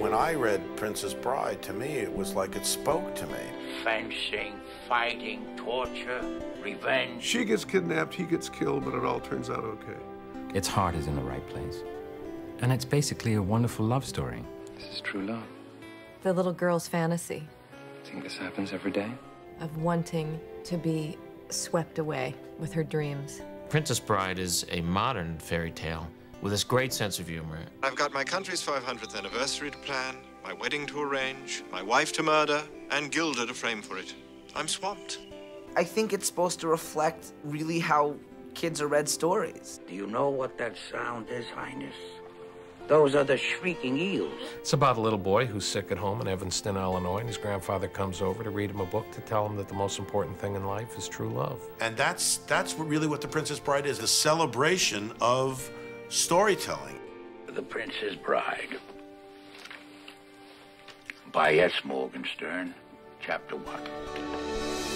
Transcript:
When I read Princess Bride, to me, it was like it spoke to me. Fencing, fighting, torture, revenge. She gets kidnapped, he gets killed, but it all turns out okay. Its heart is in the right place. And it's basically a wonderful love story. This is true love. The little girl's fantasy Think this happens every day? of wanting to be swept away with her dreams. Princess Bride is a modern fairy tale with this great sense of humor. I've got my country's 500th anniversary to plan, my wedding to arrange, my wife to murder, and Guilder to frame for it. I'm swamped. I think it's supposed to reflect really how kids are read stories. Do you know what that sound is, Highness? Those are the shrieking eels. It's about a little boy who's sick at home in Evanston, Illinois, and his grandfather comes over to read him a book to tell him that the most important thing in life is true love. And that's that's really what The Princess Bride is, a celebration of storytelling. The Princess Bride. By S. Morgenstern, Chapter 1.